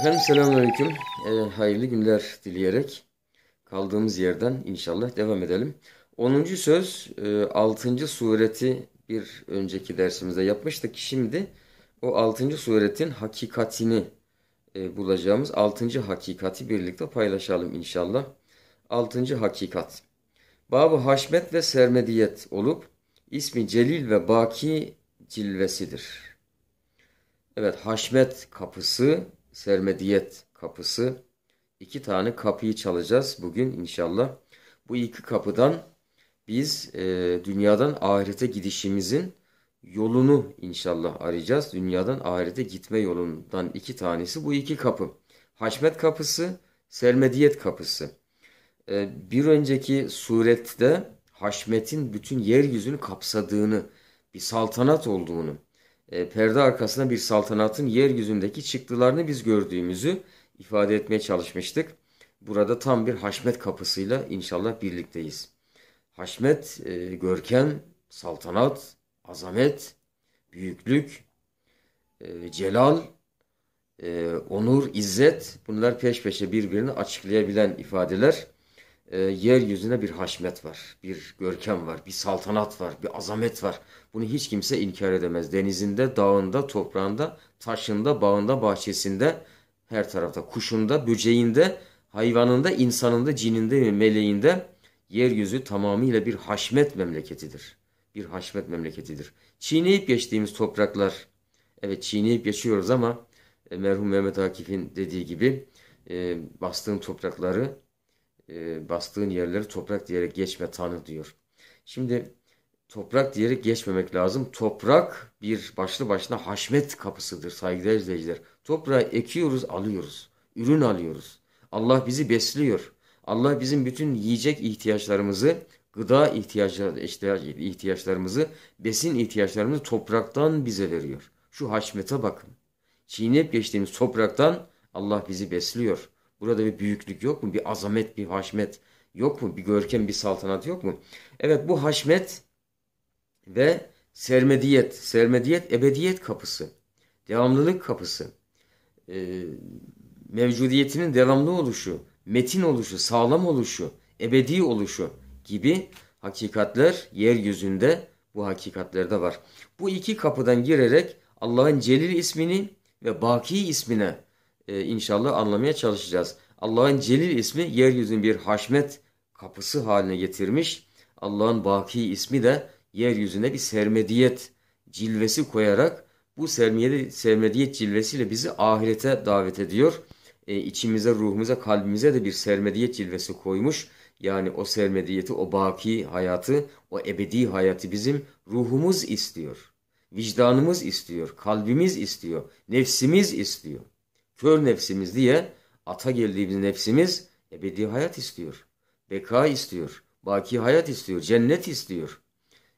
Efendim selamünaleyküm. Ee, hayırlı günler dileyerek kaldığımız yerden inşallah devam edelim. 10. söz e, 6. sureti bir önceki dersimizde yapmıştık. Şimdi o 6. suretin hakikatini e, bulacağımız 6. hakikati birlikte paylaşalım inşallah. 6. hakikat. Babı haşmet ve sermediyet olup ismi celil ve baki cilvesidir. Evet haşmet kapısı sermediyet kapısı. İki tane kapıyı çalacağız bugün inşallah. Bu iki kapıdan biz e, dünyadan ahirete gidişimizin yolunu inşallah arayacağız. Dünyadan ahirete gitme yolundan iki tanesi bu iki kapı. Haşmet kapısı, sermediyet kapısı. E, bir önceki surette haşmetin bütün yeryüzünü kapsadığını, bir saltanat olduğunu, e, perde arkasında bir saltanatın yeryüzündeki çıktılarını biz gördüğümüzü ifade etmeye çalışmıştık. Burada tam bir haşmet kapısıyla inşallah birlikteyiz. Haşmet, e, görkem, saltanat, azamet, büyüklük, e, celal, e, onur, izzet bunlar peş peşe birbirini açıklayabilen ifadeler e, yeryüzüne bir haşmet var, bir görkem var, bir saltanat var, bir azamet var. Bunu hiç kimse inkar edemez. Denizinde, dağında, toprağında, taşında, bağında, bahçesinde, her tarafta, kuşunda, böceğinde, hayvanında, insanında, cininde ve meleğinde yeryüzü tamamıyla bir haşmet memleketidir. Bir haşmet memleketidir. Çiğneyip geçtiğimiz topraklar, evet çiğneyip geçiyoruz ama e, merhum Mehmet Akif'in dediği gibi e, bastığın toprakları e, bastığın yerleri toprak diyerek geçme Tanrı diyor. Şimdi toprak diyerek geçmemek lazım. Toprak bir başlı başına haşmet kapısıdır saygıdeğer izleyiciler. Toprağı ekiyoruz, alıyoruz. Ürün alıyoruz. Allah bizi besliyor. Allah bizim bütün yiyecek ihtiyaçlarımızı, gıda ihtiyaçlarımızı, besin ihtiyaçlarımızı topraktan bize veriyor. Şu haşmete bakın. Çiğneyip geçtiğimiz topraktan Allah bizi besliyor. Burada bir büyüklük yok mu? Bir azamet, bir haşmet yok mu? Bir görkem, bir saltanat yok mu? Evet bu haşmet ve sermediyet, sermediyet ebediyet kapısı, devamlılık kapısı, ee, mevcudiyetinin devamlı oluşu, metin oluşu, sağlam oluşu, ebedi oluşu gibi hakikatler yeryüzünde bu hakikatlerde var. Bu iki kapıdan girerek Allah'ın Celil ismini ve Baki ismine e, inşallah anlamaya çalışacağız. Allah'ın Celil ismi yeryüzünün bir haşmet kapısı haline getirmiş. Allah'ın Baki ismi de yeryüzüne bir sermediyet cilvesi koyarak bu sermediyet, sermediyet cilvesiyle bizi ahirete davet ediyor. E, içimize, ruhumuza, kalbimize de bir sermediyet cilvesi koymuş. Yani o sermediyeti, o baki hayatı, o ebedi hayatı bizim ruhumuz istiyor. Vicdanımız istiyor, kalbimiz istiyor, nefsimiz istiyor kör nefsimiz diye ata geldiğimiz nefsimiz ebedi hayat istiyor. Beka istiyor. Baki hayat istiyor. Cennet istiyor.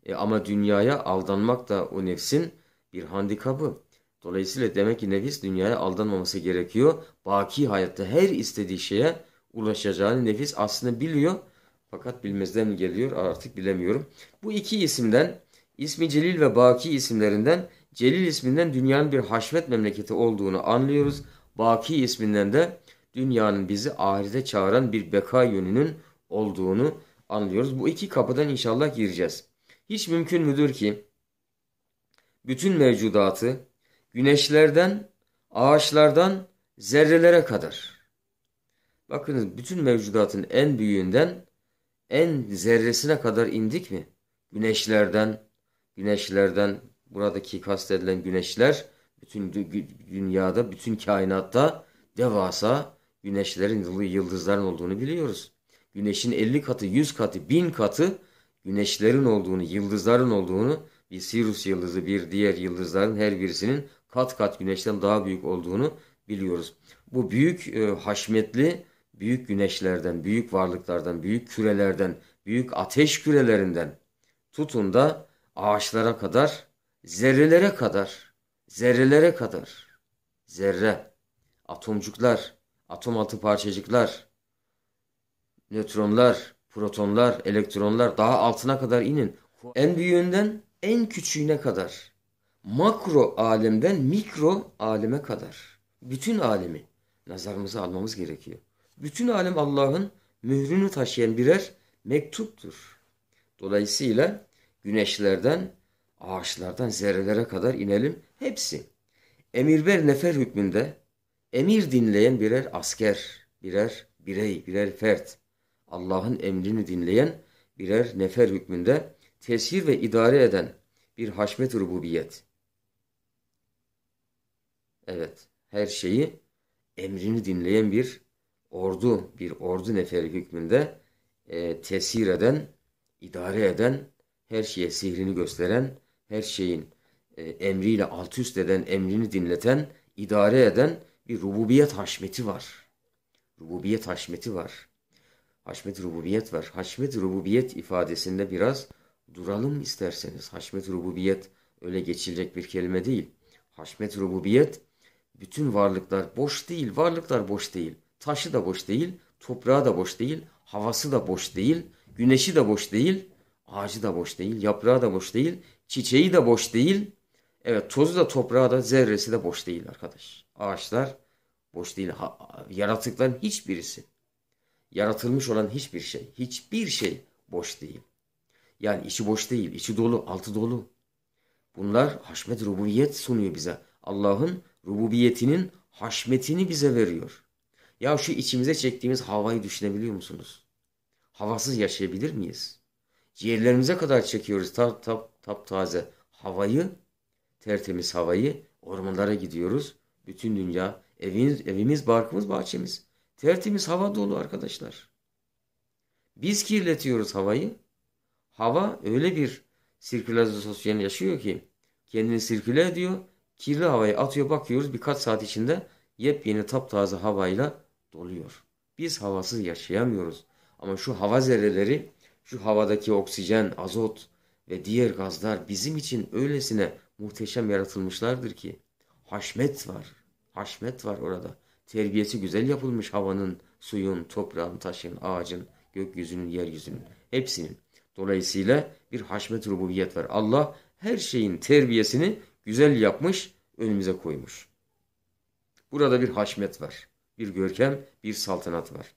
E ama dünyaya aldanmak da o nefsin bir handikabı. Dolayısıyla demek ki nefis dünyaya aldanmaması gerekiyor. Baki hayatta her istediği şeye ulaşacağını nefis aslında biliyor. Fakat bilmezden geliyor artık bilemiyorum. Bu iki isimden ismi Celil ve Baki isimlerinden Celil isminden dünyanın bir haşmet memleketi olduğunu anlıyoruz. Baki isminden de dünyanın bizi ahirete çağıran bir beka yönünün olduğunu anlıyoruz. Bu iki kapıdan inşallah gireceğiz. Hiç mümkün müdür ki bütün mevcudatı güneşlerden, ağaçlardan zerrelere kadar. Bakınız bütün mevcudatın en büyüğünden en zerresine kadar indik mi? Güneşlerden, güneşlerden buradaki kastedilen güneşler bütün dünyada, bütün kainatta devasa güneşlerin, yıldızların olduğunu biliyoruz. Güneşin 50 katı, 100 katı, 1000 katı güneşlerin olduğunu, yıldızların olduğunu, bir Sirius yıldızı, bir diğer yıldızların her birisinin kat kat güneşten daha büyük olduğunu biliyoruz. Bu büyük e, haşmetli, büyük güneşlerden, büyük varlıklardan, büyük kürelerden, büyük ateş kürelerinden tutun da ağaçlara kadar, zerrelere kadar zerrelere kadar, zerre, atomcuklar, atom altı parçacıklar, nötronlar, protonlar, elektronlar daha altına kadar inin. En büyüğünden en küçüğüne kadar. Makro alemden mikro aleme kadar. Bütün alemi. nazarımıza almamız gerekiyor. Bütün alem Allah'ın mührünü taşıyan birer mektuptur. Dolayısıyla güneşlerden, ağaçlardan zerrelere kadar inelim hepsi. Emir ver nefer hükmünde emir dinleyen birer asker, birer birey, birer fert. Allah'ın emrini dinleyen birer nefer hükmünde tesir ve idare eden bir haşmet rububiyet. Evet, her şeyi emrini dinleyen bir ordu, bir ordu neferi hükmünde e, tesir eden, idare eden, her şeye sihrini gösteren, her şeyin e, emriyle alt üst eden, emrini dinleten, idare eden bir rububiyet haşmeti var. Rububiyet haşmeti var. Haşmet rububiyet var. Haşmet rububiyet ifadesinde biraz duralım isterseniz. Haşmet rububiyet öyle geçilecek bir kelime değil. Haşmet rububiyet bütün varlıklar boş değil. Varlıklar boş değil. Taşı da boş değil. Toprağı da boş değil. Havası da boş değil. Güneşi de boş değil. Ağacı da boş değil. Yaprağı da boş değil. Çiçeği de boş değil. Evet tozu da toprağı da zerresi de boş değil arkadaş. Ağaçlar boş değil. Ha, yaratıkların hiçbirisi. Yaratılmış olan hiçbir şey. Hiçbir şey boş değil. Yani içi boş değil. içi dolu, altı dolu. Bunlar haşmet rububiyet sunuyor bize. Allah'ın rububiyetinin haşmetini bize veriyor. Ya şu içimize çektiğimiz havayı düşünebiliyor musunuz? Havasız yaşayabilir miyiz? Ciğerlerimize kadar çekiyoruz tap tap tap taze havayı, tertemiz havayı, ormanlara gidiyoruz. Bütün dünya, evimiz, evimiz, barkımız, bahçemiz. Tertemiz hava dolu arkadaşlar. Biz kirletiyoruz havayı. Hava öyle bir sirkülasyon yaşıyor ki kendini sirküle ediyor. Kirli havayı atıyor bakıyoruz birkaç saat içinde yepyeni taptaze havayla doluyor. Biz havasız yaşayamıyoruz. Ama şu hava zerreleri, şu havadaki oksijen, azot ve diğer gazlar bizim için öylesine muhteşem yaratılmışlardır ki haşmet var. Haşmet var orada. Terbiyesi güzel yapılmış havanın, suyun, toprağın, taşın, ağacın, gökyüzünün, yeryüzünün hepsinin. Dolayısıyla bir haşmet rububiyet var. Allah her şeyin terbiyesini güzel yapmış, önümüze koymuş. Burada bir haşmet var. Bir görkem, bir saltanat var.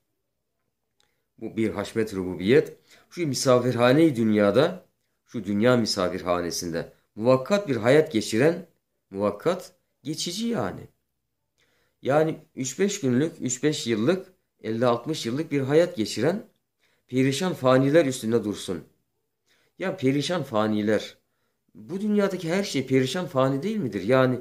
Bu bir haşmet rububiyet. Şu misafirhane dünyada, şu dünya misafirhanesinde muvakkat bir hayat geçiren, muvakkat geçici yani. Yani 3-5 günlük, 3-5 yıllık, 50-60 yıllık bir hayat geçiren perişan faniler üstünde dursun. Ya perişan faniler, bu dünyadaki her şey perişan fani değil midir? Yani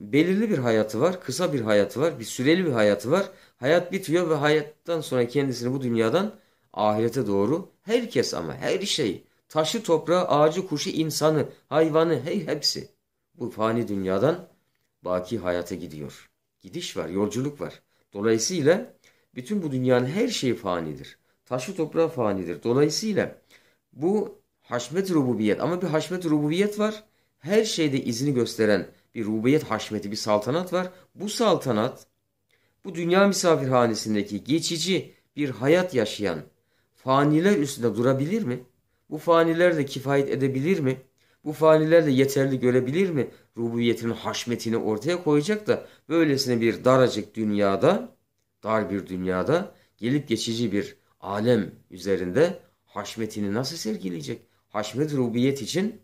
belirli bir hayatı var, kısa bir hayatı var, bir süreli bir hayatı var. Hayat bitiyor ve hayattan sonra kendisini bu dünyadan ahirete doğru herkes ama her şey, taşı toprağı, ağacı, kuşu, insanı, hayvanı, hey hepsi bu fani dünyadan baki hayata gidiyor. Gidiş var, yolculuk var. Dolayısıyla bütün bu dünyanın her şeyi fanidir. Taşı toprağı fanidir. Dolayısıyla bu haşmet rububiyet ama bir haşmet rububiyet var. Her şeyde izini gösteren bir rububiyet haşmeti, bir saltanat var. Bu saltanat bu dünya misafirhanesindeki geçici bir hayat yaşayan faniler üstünde durabilir mi? Bu faniler de kifayet edebilir mi? Bu faniler de yeterli görebilir mi? Rububiyetinin haşmetini ortaya koyacak da böylesine bir daracık dünyada, dar bir dünyada gelip geçici bir alem üzerinde haşmetini nasıl sergileyecek? Haşmet rububiyet için,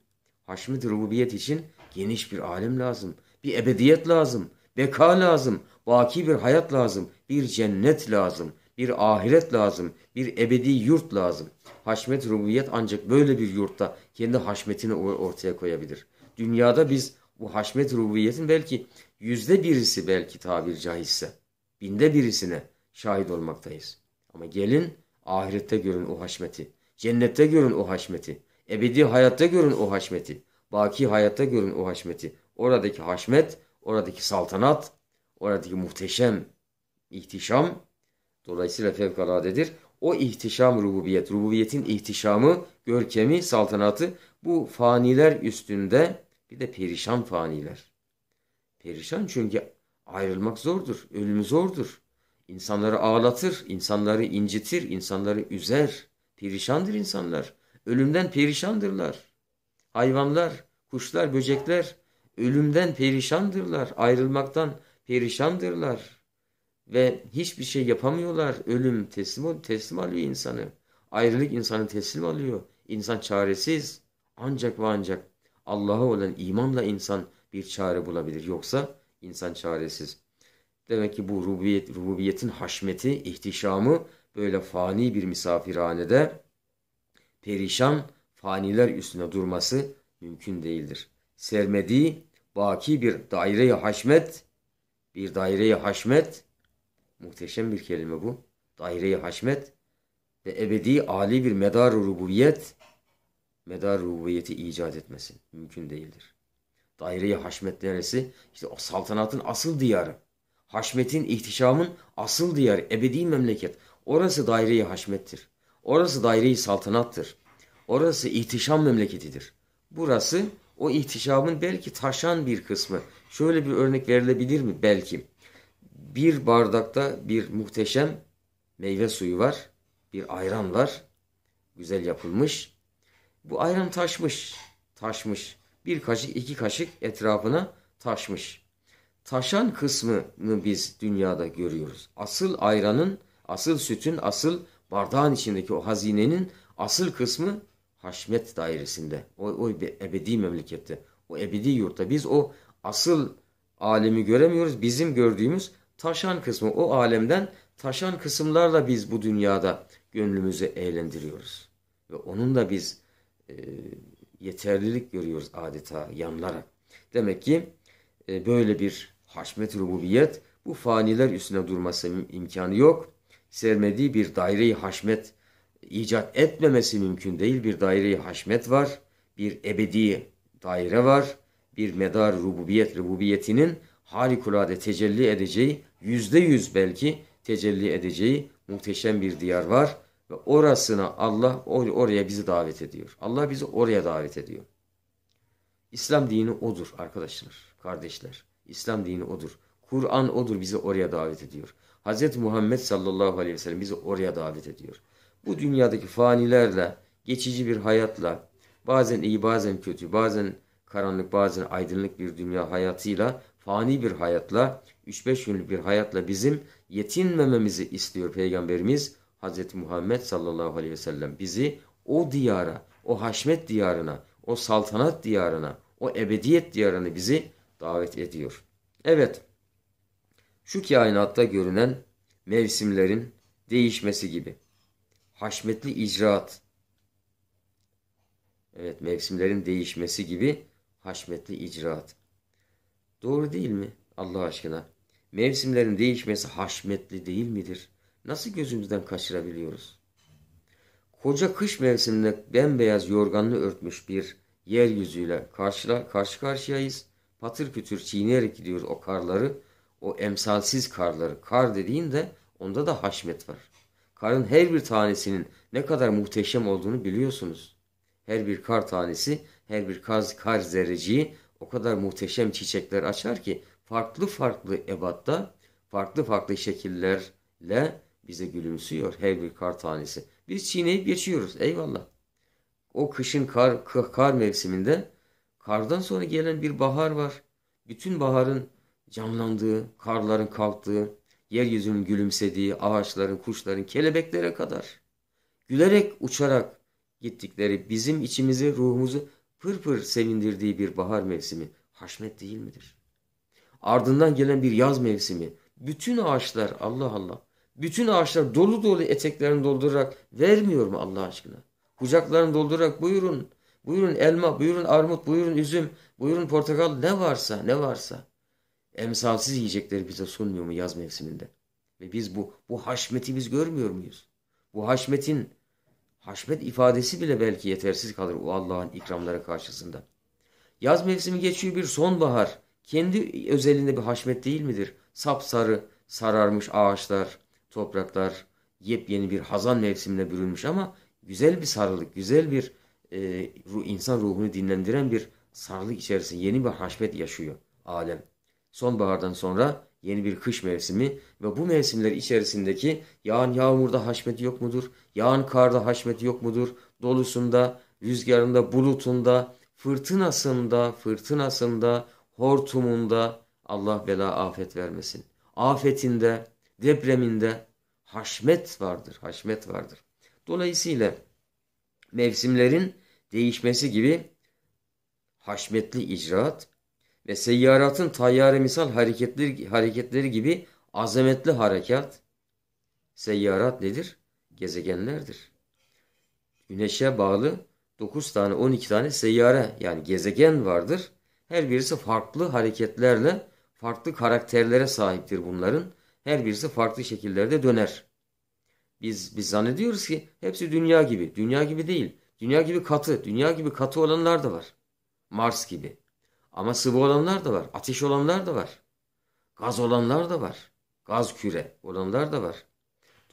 haşmet rububiyet için geniş bir alem lazım. Bir ebediyet lazım. Beka lazım. Baki bir hayat lazım. Bir cennet lazım. Bir ahiret lazım. Bir ebedi yurt lazım. Haşmet rububiyet ancak böyle bir yurtta kendi haşmetini ortaya koyabilir. Dünyada biz bu haşmet rububiyetin belki yüzde birisi belki tabir caizse binde birisine şahit olmaktayız. Ama gelin ahirette görün o haşmeti. Cennette görün o haşmeti. Ebedi hayatta görün o haşmeti. Baki hayatta görün o haşmeti. Oradaki haşmet, oradaki saltanat, oradaki muhteşem ihtişam dolayısıyla fevkaladedir. O ihtişam rububiyet, rububiyetin ihtişamı, görkemi, saltanatı bu faniler üstünde bir de perişan faniler. Perişan çünkü ayrılmak zordur, ölüm zordur. İnsanları ağlatır, insanları incitir, insanları üzer. Perişandır insanlar. Ölümden perişandırlar. Hayvanlar, kuşlar, böcekler ölümden perişandırlar. Ayrılmaktan perişandırlar. ve hiçbir şey yapamıyorlar. Ölüm teslim, teslim alıyor insanı. Ayrılık insanı teslim alıyor. İnsan çaresiz. Ancak ve ancak Allah'a olan imanla insan bir çare bulabilir. Yoksa insan çaresiz. Demek ki bu rububiyet, rububiyetin haşmeti, ihtişamı böyle fani bir misafirhanede perişan faniler üstüne durması mümkün değildir. Sermediği baki bir daire-i haşmet, bir daire-i haşmet, muhteşem bir kelime bu. Daire-i haşmet ve ebedi ali bir medar rububiyet, medar rububiyeti icat etmesi mümkün değildir. Daire-i haşmet neresi? İşte o saltanatın asıl diyarı. Haşmetin, ihtişamın asıl diyarı, ebedi memleket. Orası daire-i haşmettir. Orası daire-i saltanattır. Orası ihtişam memleketidir. Burası o ihtişamın belki taşan bir kısmı. Şöyle bir örnek verilebilir mi? Belki. Bir bardakta bir muhteşem meyve suyu var. Bir ayran var. Güzel yapılmış. Bu ayran taşmış. Taşmış. Bir kaşık, iki kaşık etrafına taşmış. Taşan kısmını biz dünyada görüyoruz. Asıl ayranın, asıl sütün, asıl bardağın içindeki o hazinenin asıl kısmı haşmet dairesinde. O, o ebedi memlekette. O ebedi yurtta. Biz o asıl alemi göremiyoruz. Bizim gördüğümüz taşan kısmı. O alemden taşan kısımlarla biz bu dünyada gönlümüzü eğlendiriyoruz. Ve onunla biz e, yeterlilik görüyoruz adeta yanlarak. Demek ki e, böyle bir haşmet rububiyet bu faniler üstüne durması imkanı yok. Sermediği bir daire-i haşmet icat etmemesi mümkün değil. Bir daire-i haşmet var, bir ebedi daire var, bir medar rububiyet, rububiyetinin harikulade tecelli edeceği, yüzde yüz belki tecelli edeceği muhteşem bir diyar var. Ve orasına Allah or oraya bizi davet ediyor. Allah bizi oraya davet ediyor. İslam dini odur arkadaşlar, kardeşler. İslam dini odur. Kur'an odur bizi oraya davet ediyor. Hz. Muhammed sallallahu aleyhi ve sellem bizi oraya davet ediyor. Bu dünyadaki fanilerle, geçici bir hayatla, bazen iyi bazen kötü, bazen karanlık bazen aydınlık bir dünya hayatıyla, fani bir hayatla, 3-5 günlük bir hayatla bizim yetinmememizi istiyor Peygamberimiz Hz. Muhammed sallallahu aleyhi ve sellem. Bizi o diyara, o haşmet diyarına, o saltanat diyarına, o ebediyet diyarına bizi davet ediyor. Evet, şu kainatta görünen mevsimlerin değişmesi gibi haşmetli icraat. Evet mevsimlerin değişmesi gibi haşmetli icraat. Doğru değil mi Allah aşkına? Mevsimlerin değişmesi haşmetli değil midir? Nasıl gözümüzden kaçırabiliyoruz? Koca kış mevsiminde bembeyaz yorganını örtmüş bir yeryüzüyle karşıla, karşı karşıyayız. Patır kütür çiğneyerek gidiyoruz o karları, o emsalsiz karları. Kar dediğinde onda da haşmet var. Karın her bir tanesinin ne kadar muhteşem olduğunu biliyorsunuz. Her bir kar tanesi, her bir kar, kar zerreciği o kadar muhteşem çiçekler açar ki farklı farklı ebatta, farklı farklı şekillerle bize gülümsüyor her bir kar tanesi. Biz çiğneyip geçiyoruz eyvallah. O kışın kar, kar mevsiminde kardan sonra gelen bir bahar var. Bütün baharın canlandığı, karların kalktığı, yeryüzünün gülümsediği, ağaçların, kuşların, kelebeklere kadar gülerek uçarak gittikleri bizim içimizi, ruhumuzu pırpır sevindirdiği bir bahar mevsimi haşmet değil midir? Ardından gelen bir yaz mevsimi, bütün ağaçlar Allah Allah, bütün ağaçlar dolu dolu eteklerini doldurarak vermiyor mu Allah aşkına? Kucaklarını doldurarak buyurun, buyurun elma, buyurun armut, buyurun üzüm, buyurun portakal ne varsa ne varsa emsalsiz yiyecekleri bize sunmuyor mu yaz mevsiminde? Ve biz bu, bu haşmeti biz görmüyor muyuz? Bu haşmetin, haşmet ifadesi bile belki yetersiz kalır o Allah'ın ikramları karşısında. Yaz mevsimi geçiyor bir sonbahar. Kendi özelinde bir haşmet değil midir? Sapsarı, sararmış ağaçlar, topraklar, yepyeni bir hazan mevsimine bürünmüş ama güzel bir sarılık, güzel bir e, insan ruhunu dinlendiren bir sarılık içerisinde yeni bir haşmet yaşıyor alem. Sonbahardan sonra yeni bir kış mevsimi ve bu mevsimler içerisindeki yağan yağmurda haşmeti yok mudur? Yağan karda haşmeti yok mudur? Dolusunda, rüzgarında, bulutunda, fırtınasında, fırtınasında, hortumunda Allah bela afet vermesin. Afetinde, depreminde haşmet vardır, haşmet vardır. Dolayısıyla mevsimlerin değişmesi gibi haşmetli icraat ve seyyaratın tayyare misal hareketleri, hareketleri gibi azametli harekat. Seyyarat nedir? Gezegenlerdir. Güneşe bağlı 9 tane 12 tane seyyare yani gezegen vardır. Her birisi farklı hareketlerle farklı karakterlere sahiptir bunların. Her birisi farklı şekillerde döner. Biz, biz zannediyoruz ki hepsi dünya gibi. Dünya gibi değil. Dünya gibi katı. Dünya gibi katı olanlar da var. Mars gibi. Ama sıvı olanlar da var. Ateş olanlar da var. Gaz olanlar da var. Gaz küre olanlar da var.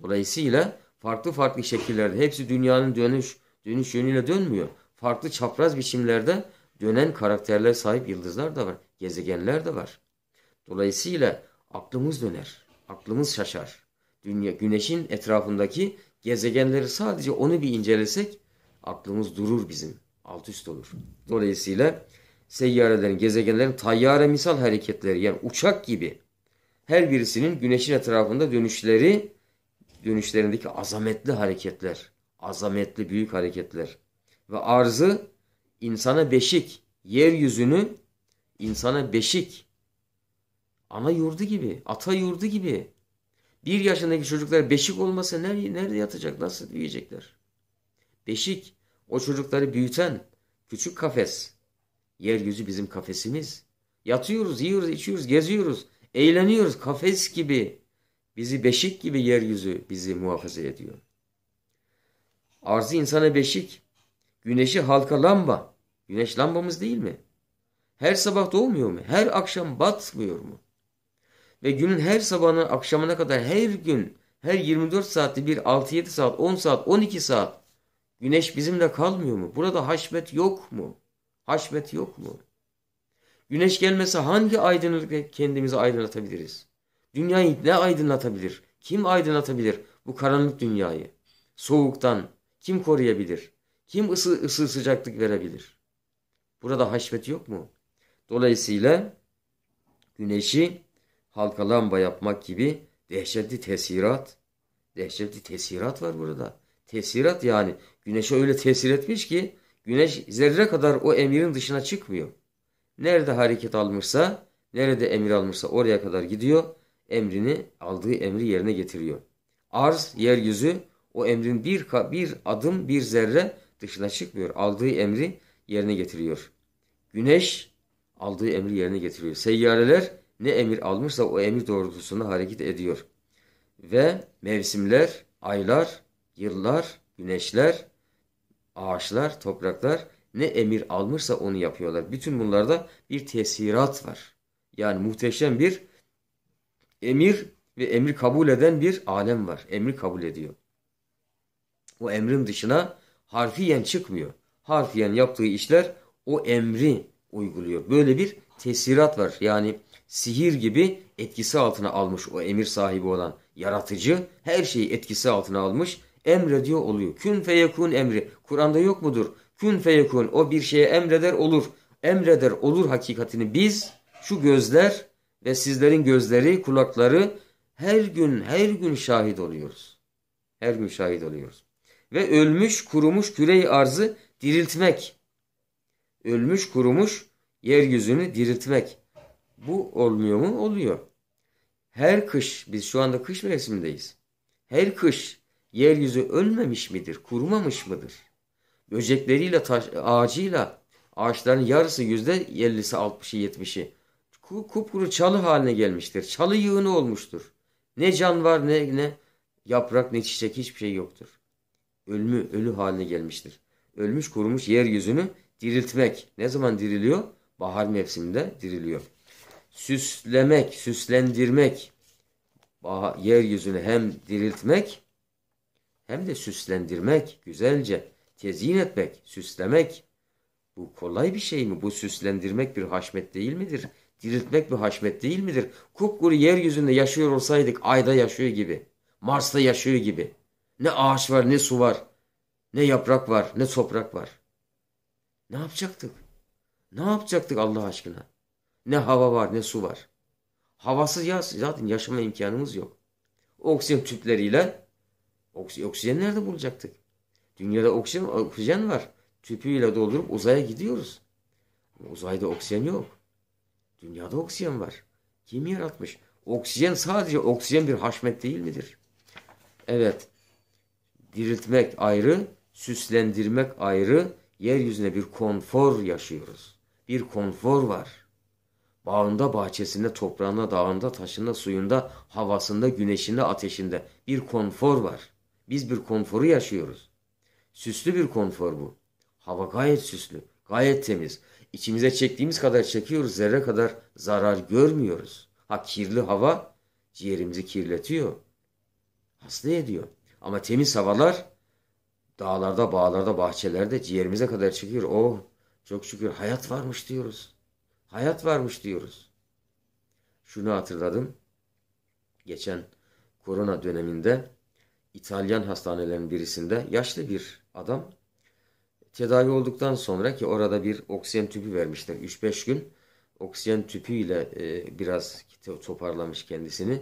Dolayısıyla farklı farklı şekillerde hepsi dünyanın dönüş dönüş yönüyle dönmüyor. Farklı çapraz biçimlerde dönen karakterler sahip yıldızlar da var. Gezegenler de var. Dolayısıyla aklımız döner. Aklımız şaşar. Dünya, güneşin etrafındaki gezegenleri sadece onu bir incelesek aklımız durur bizim. Alt üst olur. Dolayısıyla seyyarelerin, gezegenlerin tayyare misal hareketleri yani uçak gibi her birisinin güneşin etrafında dönüşleri dönüşlerindeki azametli hareketler, azametli büyük hareketler ve arzı insana beşik, yeryüzünü insana beşik, ana yurdu gibi, ata yurdu gibi. Bir yaşındaki çocuklar beşik olmasa nerede, nerede yatacak, nasıl büyüyecekler? Beşik, o çocukları büyüten küçük kafes. Yeryüzü bizim kafesimiz. Yatıyoruz, yiyoruz, içiyoruz, geziyoruz, eğleniyoruz kafes gibi. Bizi beşik gibi yeryüzü bizi muhafaza ediyor. Arzı insana beşik, güneşi halka lamba. Güneş lambamız değil mi? Her sabah doğmuyor mu? Her akşam batmıyor mu? Ve günün her sabahına akşamına kadar her gün, her 24 saatte bir 6-7 saat, 10 saat, 12 saat güneş bizimle kalmıyor mu? Burada haşmet yok mu? Haşmet yok mu? Güneş gelmese hangi aydınlıkla kendimizi aydınlatabiliriz? Dünyayı ne aydınlatabilir? Kim aydınlatabilir bu karanlık dünyayı? Soğuktan kim koruyabilir? Kim ısı, ısı sıcaklık verebilir? Burada haşmet yok mu? Dolayısıyla güneşi halka lamba yapmak gibi dehşetli tesirat, dehşetli tesirat var burada. Tesirat yani güneşe öyle tesir etmiş ki güneş zerre kadar o emirin dışına çıkmıyor. Nerede hareket almışsa, nerede emir almışsa oraya kadar gidiyor. Emrini, aldığı emri yerine getiriyor. Arz, yeryüzü o emrin bir, bir adım, bir zerre dışına çıkmıyor. Aldığı emri yerine getiriyor. Güneş aldığı emri yerine getiriyor. Seyyareler ne emir almışsa o emir doğrultusunda hareket ediyor. Ve mevsimler, aylar, yıllar, güneşler, ağaçlar, topraklar ne emir almışsa onu yapıyorlar. Bütün bunlarda bir tesirat var. Yani muhteşem bir emir ve emri kabul eden bir alem var. Emri kabul ediyor. O emrin dışına harfiyen çıkmıyor. Harfiyen yaptığı işler o emri uyguluyor. Böyle bir tesirat var. Yani sihir gibi etkisi altına almış o emir sahibi olan yaratıcı her şeyi etkisi altına almış emrediyor oluyor. Kün feyekun emri. Kur'an'da yok mudur? Kün feyekun o bir şeye emreder olur. Emreder olur hakikatini biz şu gözler ve sizlerin gözleri, kulakları her gün her gün şahit oluyoruz. Her gün şahit oluyoruz. Ve ölmüş, kurumuş küreyi arzı diriltmek. Ölmüş, kurumuş yeryüzünü diriltmek. Bu olmuyor mu? Oluyor. Her kış, biz şu anda kış mevsimindeyiz. Her kış yeryüzü ölmemiş midir, kurumamış mıdır? Böcekleriyle, taş, ağacıyla ağaçların yarısı yüzde ellisi, altmışı, yetmişi kupkuru çalı haline gelmiştir. Çalı yığını olmuştur. Ne can var ne, ne yaprak ne çiçek hiçbir şey yoktur. Ölümü ölü haline gelmiştir. Ölmüş kurumuş yeryüzünü diriltmek. Ne zaman diriliyor? Bahar mevsiminde diriliyor. Süslemek, süslendirmek. Yeryüzünü hem diriltmek hem de süslendirmek, güzelce tezyin etmek, süslemek. Bu kolay bir şey mi? Bu süslendirmek bir haşmet değil midir? Diriltmek bir haşmet değil midir? Kupkuru yeryüzünde yaşıyor olsaydık ayda yaşıyor gibi. Mars'ta yaşıyor gibi. Ne ağaç var ne su var. Ne yaprak var ne toprak var. Ne yapacaktık? Ne yapacaktık Allah aşkına? Ne hava var ne su var. Havasız ya zaten yaşama imkanımız yok. Oksijen tüpleriyle oksijen nerede bulacaktık? Dünyada oksijen, oksijen var. Tüpüyle doldurup uzaya gidiyoruz. Uzayda oksijen yok. Dünyada oksijen var. Kim yaratmış? Oksijen sadece oksijen bir haşmet değil midir? Evet. Diriltmek ayrı, süslendirmek ayrı, yeryüzüne bir konfor yaşıyoruz. Bir konfor var. Bağında, bahçesinde, toprağında, dağında, taşında, suyunda, havasında, güneşinde, ateşinde bir konfor var. Biz bir konforu yaşıyoruz. Süslü bir konfor bu. Hava gayet süslü, gayet temiz. İçimize çektiğimiz kadar çekiyoruz, zerre kadar zarar görmüyoruz. Ha kirli hava ciğerimizi kirletiyor. Hasta ediyor. Ama temiz havalar dağlarda, bağlarda, bahçelerde ciğerimize kadar çıkıyor. Oh çok şükür hayat varmış diyoruz. Hayat varmış diyoruz. Şunu hatırladım. Geçen korona döneminde İtalyan hastanelerinin birisinde yaşlı bir adam tedavi olduktan sonra ki orada bir oksijen tüpü vermişler 3-5 gün oksijen tüpüyle e, biraz toparlamış kendisini.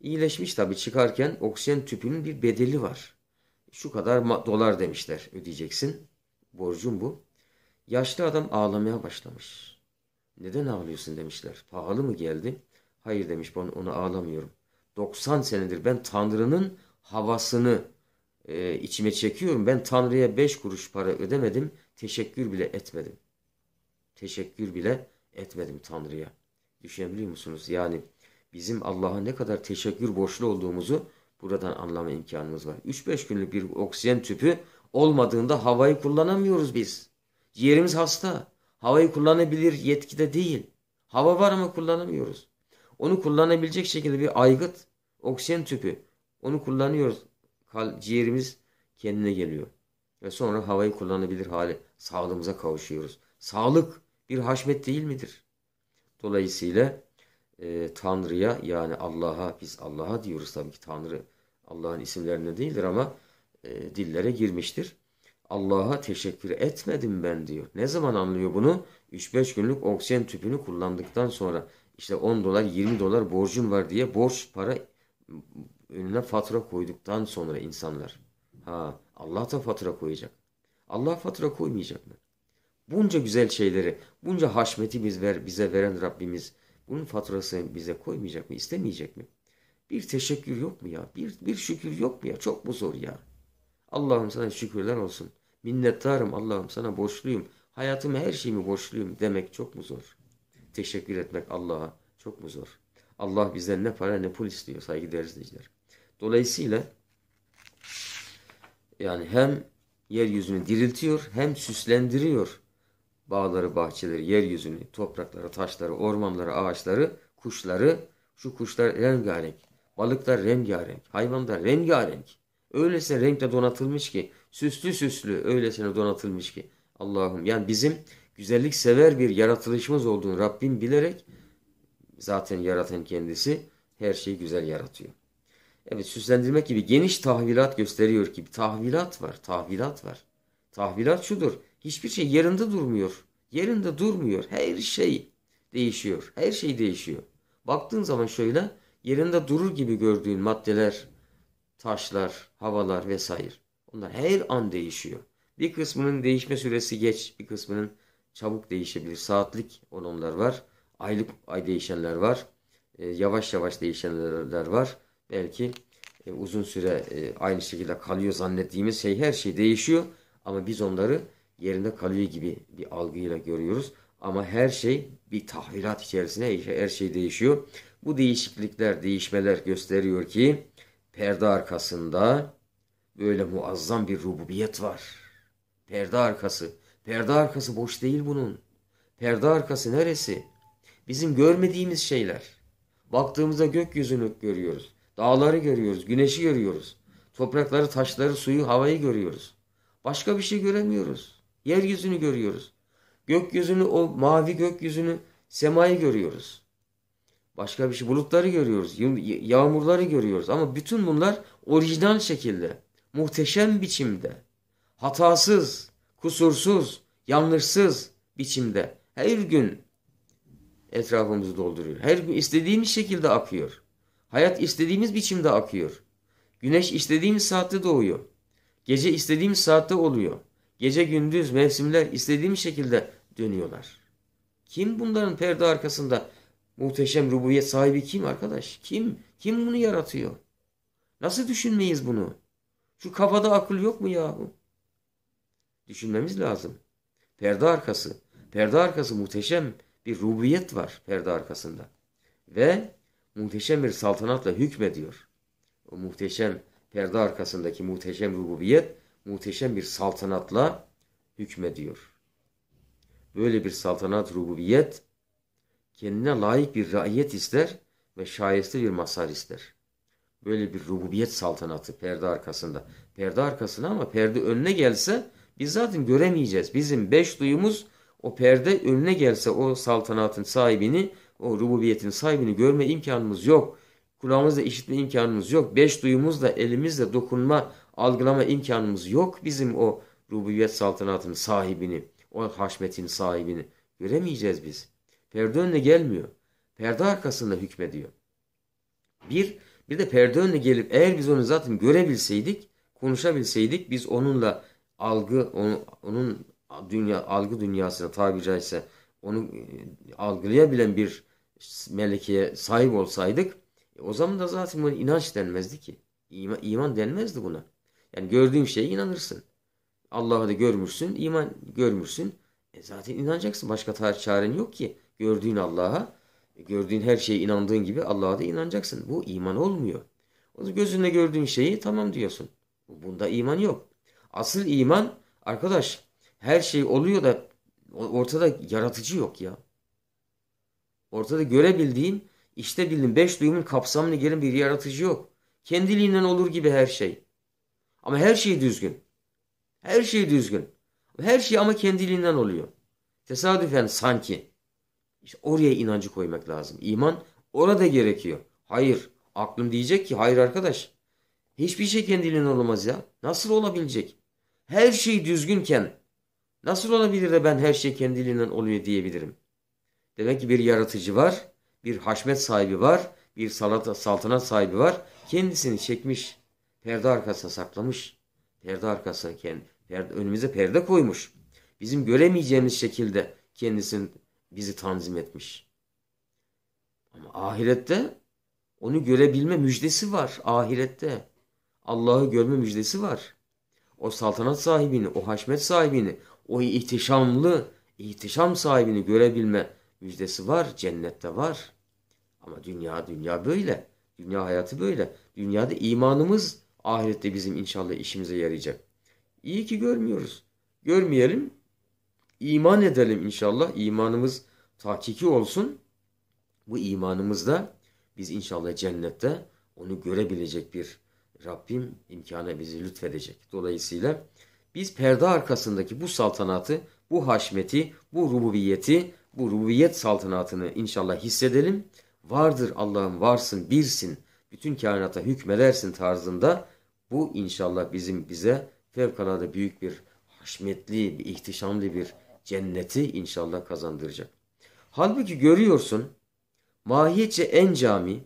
İyileşmiş tabii çıkarken oksijen tüpünün bir bedeli var. Şu kadar dolar demişler ödeyeceksin. Borcun bu. Yaşlı adam ağlamaya başlamış. Neden ağlıyorsun demişler. Pahalı mı geldi? Hayır demiş ben onu ağlamıyorum. 90 senedir ben Tanrı'nın havasını e, içime çekiyorum. Ben Tanrı'ya 5 kuruş para ödemedim. Teşekkür bile etmedim. Teşekkür bile etmedim Tanrı'ya. Düşünebiliyor musunuz? Yani bizim Allah'a ne kadar teşekkür borçlu olduğumuzu buradan anlama imkanımız var. 3-5 günlük bir oksijen tüpü olmadığında havayı kullanamıyoruz biz. Ciğerimiz hasta. Havayı kullanabilir yetkide değil. Hava var ama kullanamıyoruz. Onu kullanabilecek şekilde bir aygıt, oksijen tüpü. Onu kullanıyoruz. Kal, ciğerimiz kendine geliyor. Ve sonra havayı kullanabilir hale, sağlığımıza kavuşuyoruz. Sağlık bir haşmet değil midir? Dolayısıyla e, Tanrı'ya yani Allah'a biz Allah'a diyoruz tabii ki Tanrı Allah'ın isimlerine değildir ama e, dillere girmiştir. Allah'a teşekkür etmedim ben diyor. Ne zaman anlıyor bunu? 3-5 günlük oksijen tüpünü kullandıktan sonra işte 10 dolar 20 dolar borcun var diye borç para önüne fatura koyduktan sonra insanlar. Ha Allah da fatura koyacak. Allah fatura koymayacak mı? Bunca güzel şeyleri, bunca haşmeti biz ver, bize veren Rabbimiz bunun faturasını bize koymayacak mı, istemeyecek mi? Bir teşekkür yok mu ya? Bir, bir şükür yok mu ya? Çok mu zor ya? Allah'ım sana şükürler olsun. Minnettarım Allah'ım sana borçluyum. Hayatımı her şeyimi borçluyum demek çok mu zor? Teşekkür etmek Allah'a çok mu zor? Allah bizden ne para ne pul istiyor saygıdeğer izleyiciler. Dolayısıyla yani hem yeryüzünü diriltiyor hem süslendiriyor bağları, bahçeleri, yeryüzünü, toprakları, taşları, ormanları, ağaçları, kuşları. Şu kuşlar rengarenk, balıklar rengarenk, hayvanlar rengarenk. Öylesine renkle donatılmış ki, süslü süslü öylesine donatılmış ki. Allah'ım yani bizim güzellik sever bir yaratılışımız olduğunu Rabbim bilerek zaten yaratan kendisi her şeyi güzel yaratıyor. Evet süslendirmek gibi geniş tahvilat gösteriyor ki tahvilat var, tahvilat var. Tahvilat şudur. Hiçbir şey yerinde durmuyor. Yerinde durmuyor. Her şey değişiyor. Her şey değişiyor. Baktığın zaman şöyle yerinde durur gibi gördüğün maddeler, taşlar, havalar vesaire. Onlar her an değişiyor. Bir kısmının değişme süresi geç, bir kısmının çabuk değişebilir. Saatlik olanlar var. Aylık ay değişenler var. E, yavaş yavaş değişenler var. Belki e, uzun süre e, aynı şekilde kalıyor zannettiğimiz şey her şey değişiyor. Ama biz onları yerinde kalıyor gibi bir algıyla görüyoruz. Ama her şey bir tahvilat içerisinde her şey değişiyor. Bu değişiklikler, değişmeler gösteriyor ki perde arkasında böyle muazzam bir rububiyet var. Perde arkası. Perde arkası boş değil bunun. Perde arkası neresi? Bizim görmediğimiz şeyler. Baktığımızda gökyüzünü görüyoruz. Dağları görüyoruz, güneşi görüyoruz. Toprakları, taşları, suyu, havayı görüyoruz. Başka bir şey göremiyoruz. Yeryüzünü görüyoruz. Gökyüzünü, o mavi gökyüzünü, semayı görüyoruz. Başka bir şey, bulutları görüyoruz, yağmurları görüyoruz. Ama bütün bunlar orijinal şekilde, muhteşem biçimde, hatasız, kusursuz, yanlışsız biçimde her gün etrafımızı dolduruyor. Her gün istediğimiz şekilde akıyor. Hayat istediğimiz biçimde akıyor. Güneş istediğimiz saatte doğuyor. Gece istediğimiz saatte oluyor. Gece gündüz mevsimler istediğimiz şekilde dönüyorlar. Kim bunların perde arkasında muhteşem rububiyet sahibi kim arkadaş? Kim? Kim bunu yaratıyor? Nasıl düşünmeyiz bunu? Şu kafada akıl yok mu yahu? Düşünmemiz lazım. Perde arkası. Perde arkası muhteşem bir rububiyet var perde arkasında. Ve muhteşem bir saltanatla hükmediyor. O muhteşem perde arkasındaki muhteşem rububiyet muhteşem bir saltanatla hükmediyor. Böyle bir saltanat rububiyet kendine layık bir raiyet ister ve şayeste bir masar ister. Böyle bir rububiyet saltanatı perde arkasında. Perde arkasına ama perde önüne gelse biz zaten göremeyeceğiz. Bizim beş duyumuz o perde önüne gelse o saltanatın sahibini, o rububiyetin sahibini görme imkanımız yok. Kulağımızla işitme imkanımız yok. Beş duyumuzla elimizle dokunma, algılama imkanımız yok. Bizim o rububiyet saltanatının sahibini, o haşmetin sahibini göremeyeceğiz biz. Perde önüne gelmiyor. Perde arkasında hükmediyor. Bir, bir de perde önüne gelip eğer biz onu zaten görebilseydik, konuşabilseydik biz onunla algı, onu, onun dünya algı dünyasına tabiri caizse onu e, algılayabilen bir melekeye sahip olsaydık e, o zaman da zaten buna inanç denmezdi ki. İman, iman denmezdi buna. Yani gördüğün şeye inanırsın. Allah'ı da görmüşsün, iman görmüşsün. E zaten inanacaksın. Başka çaren yok ki. Gördüğün Allah'a, e, gördüğün her şeye inandığın gibi Allah'a da inanacaksın. Bu iman olmuyor. O gözünle gördüğün şeyi tamam diyorsun. Bunda iman yok. Asıl iman arkadaş her şey oluyor da ortada yaratıcı yok ya. Ortada görebildiğin, işte bildiğin beş duyumun kapsamını gelen bir yaratıcı yok. Kendiliğinden olur gibi her şey. Ama her şey düzgün. Her şey düzgün. Her şey ama kendiliğinden oluyor. Tesadüfen sanki. İşte oraya inancı koymak lazım. İman orada gerekiyor. Hayır. Aklım diyecek ki hayır arkadaş. Hiçbir şey kendiliğinden olmaz ya. Nasıl olabilecek? Her şey düzgünken nasıl olabilir de ben her şey kendiliğinden oluyor diyebilirim? Demek ki bir yaratıcı var, bir haşmet sahibi var, bir salata, saltanat sahibi var. Kendisini çekmiş, perde arkasına saklamış. Perde arkasına kendi, perde, önümüze perde koymuş. Bizim göremeyeceğimiz şekilde kendisini bizi tanzim etmiş. Ama ahirette onu görebilme müjdesi var ahirette. Allah'ı görme müjdesi var. O saltanat sahibini, o haşmet sahibini, o ihtişamlı, ihtişam sahibini görebilme müjdesi var. Cennette var. Ama dünya, dünya böyle. Dünya hayatı böyle. Dünyada imanımız ahirette bizim inşallah işimize yarayacak. İyi ki görmüyoruz. Görmeyelim. İman edelim inşallah. İmanımız takiki olsun. Bu imanımızda biz inşallah cennette onu görebilecek bir Rabbim imkanı bizi lütfedecek. Dolayısıyla biz perde arkasındaki bu saltanatı, bu haşmeti, bu rububiyeti, bu rububiyet saltanatını inşallah hissedelim. Vardır Allah'ım varsın, birsin, bütün kainata hükmedersin tarzında bu inşallah bizim bize fevkalade büyük bir haşmetli, bir ihtişamlı bir cenneti inşallah kazandıracak. Halbuki görüyorsun mahiyetçe en cami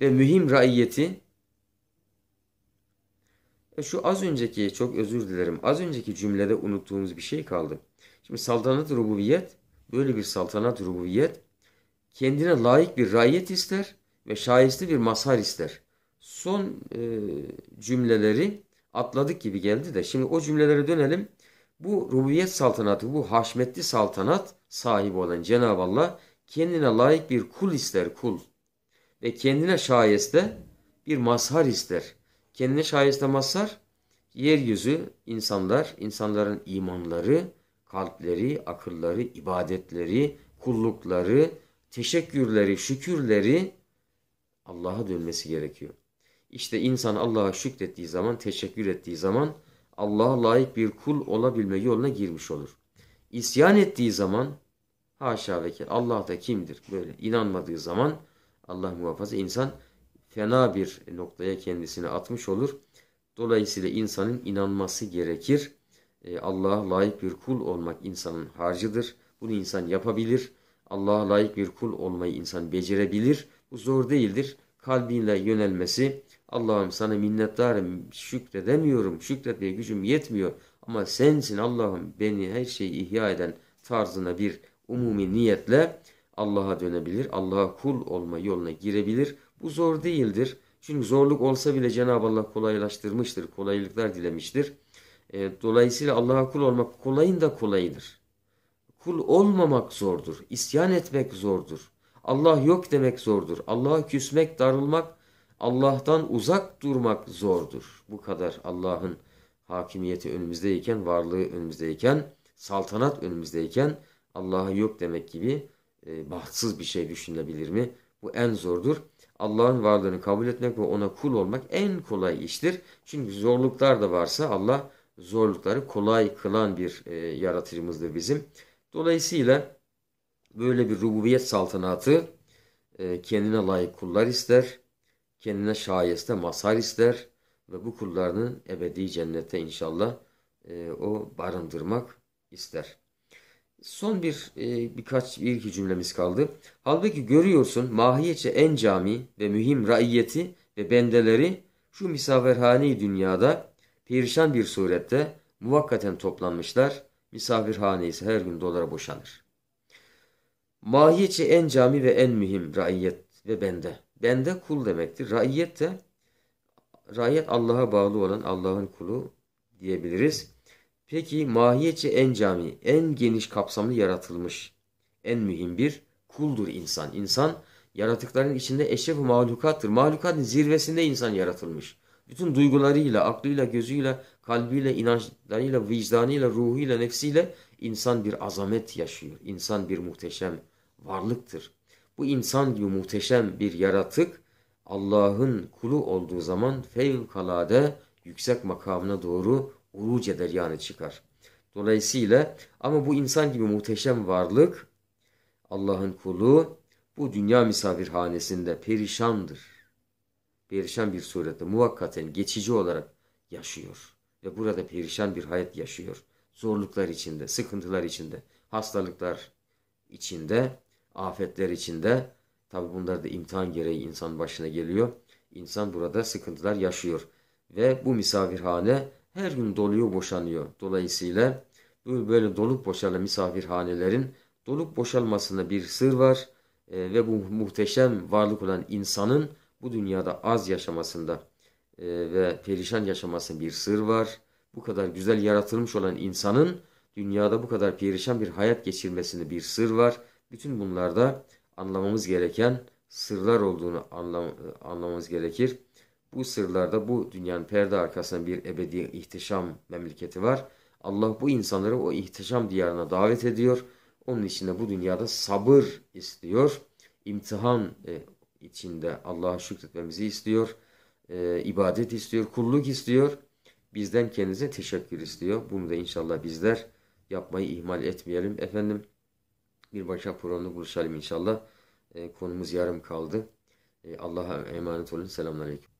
ve mühim raiyeti e şu az önceki çok özür dilerim. Az önceki cümlede unuttuğumuz bir şey kaldı. Şimdi saltanat rububiyet böyle bir saltanat rububiyet kendine layık bir rayet ister ve şayeste bir mazhar ister. Son e, cümleleri atladık gibi geldi de şimdi o cümlelere dönelim. Bu rububiyet saltanatı, bu haşmetli saltanat sahibi olan Cenab-ı Allah kendine layık bir kul ister kul. Ve kendine şayeste bir mazhar ister kendine şayeste mazhar, yeryüzü, insanlar, insanların imanları, kalpleri, akılları, ibadetleri, kullukları, teşekkürleri, şükürleri Allah'a dönmesi gerekiyor. İşte insan Allah'a şükrettiği zaman, teşekkür ettiği zaman Allah'a layık bir kul olabilme yoluna girmiş olur. İsyan ettiği zaman haşa ve Allah da kimdir böyle inanmadığı zaman Allah muhafaza insan fena bir noktaya kendisini atmış olur. Dolayısıyla insanın inanması gerekir. E, Allah'a layık bir kul olmak insanın harcıdır. Bunu insan yapabilir. Allah'a layık bir kul olmayı insan becerebilir. Bu zor değildir. kalbiyle yönelmesi Allah'ım sana minnettarım şükredemiyorum şükretmeye gücüm yetmiyor ama sensin Allah'ım beni her şeyi ihya eden tarzına bir umumi niyetle Allah'a dönebilir. Allah'a kul olma yoluna girebilir. Bu zor değildir. Çünkü zorluk olsa bile Cenab-ı Allah kolaylaştırmıştır. Kolaylıklar dilemiştir. E, dolayısıyla Allah'a kul olmak kolayın da kolayıdır. Kul olmamak zordur. İsyan etmek zordur. Allah yok demek zordur. Allah'a küsmek, darılmak, Allah'tan uzak durmak zordur. Bu kadar Allah'ın hakimiyeti önümüzdeyken, varlığı önümüzdeyken, saltanat önümüzdeyken Allah'a yok demek gibi e, bahtsız bir şey düşünülebilir mi? Bu en zordur. Allah'ın varlığını kabul etmek ve ona kul olmak en kolay iştir. Çünkü zorluklar da varsa Allah zorlukları kolay kılan bir e, yaratıcımızdır bizim. Dolayısıyla böyle bir rububiyet saltanatı e, kendine layık kullar ister. Kendine şayeste mazhar ister. Ve bu kullarını ebedi cennette inşallah e, o barındırmak ister. Son bir e, birkaç bir iki cümlemiz kaldı. Halbuki görüyorsun mahiyetçe en cami ve mühim raiyeti ve bendeleri şu misafirhane dünyada perişan bir surette muvakkaten toplanmışlar. Misafirhane ise her gün dolara boşanır. Mahiyetçe en cami ve en mühim raiyet ve bende. Bende kul demektir. Raiyet de raiyet Allah'a bağlı olan Allah'ın kulu diyebiliriz. Peki mahiyetçe en cami, en geniş kapsamlı yaratılmış, en mühim bir kuldur insan. İnsan yaratıkların içinde eşref mahlukattır. Mahlukatın zirvesinde insan yaratılmış. Bütün duygularıyla, aklıyla, gözüyle, kalbiyle, inançlarıyla, vicdanıyla, ruhuyla, nefsiyle insan bir azamet yaşıyor. İnsan bir muhteşem varlıktır. Bu insan gibi muhteşem bir yaratık Allah'ın kulu olduğu zaman fevkalade yüksek makamına doğru uruc eder yani çıkar. Dolayısıyla ama bu insan gibi muhteşem varlık Allah'ın kulu bu dünya misafirhanesinde perişandır. Perişan bir surette muvakkaten geçici olarak yaşıyor. Ve burada perişan bir hayat yaşıyor. Zorluklar içinde, sıkıntılar içinde, hastalıklar içinde, afetler içinde. Tabi bunlar da imtihan gereği insan başına geliyor. İnsan burada sıkıntılar yaşıyor. Ve bu misafirhane her gün doluyor boşanıyor. Dolayısıyla böyle dolup boşalan misafirhanelerin dolup boşalmasında bir sır var. E, ve bu muhteşem varlık olan insanın bu dünyada az yaşamasında e, ve perişan yaşamasında bir sır var. Bu kadar güzel yaratılmış olan insanın dünyada bu kadar perişan bir hayat geçirmesinde bir sır var. Bütün bunlarda anlamamız gereken sırlar olduğunu anlam anlamamız gerekir. Bu sırlarda bu dünyanın perde arkasında bir ebedi ihtişam memleketi var. Allah bu insanları o ihtişam diyarına davet ediyor. Onun içinde bu dünyada sabır istiyor. İmtihan e, içinde Allah'a şükretmemizi istiyor. E, ibadet istiyor, kulluk istiyor. Bizden kendinize teşekkür istiyor. Bunu da inşallah bizler yapmayı ihmal etmeyelim. Efendim bir başka programda buluşalım inşallah. E, konumuz yarım kaldı. E, Allah'a emanet olun. Selamun Aleyküm.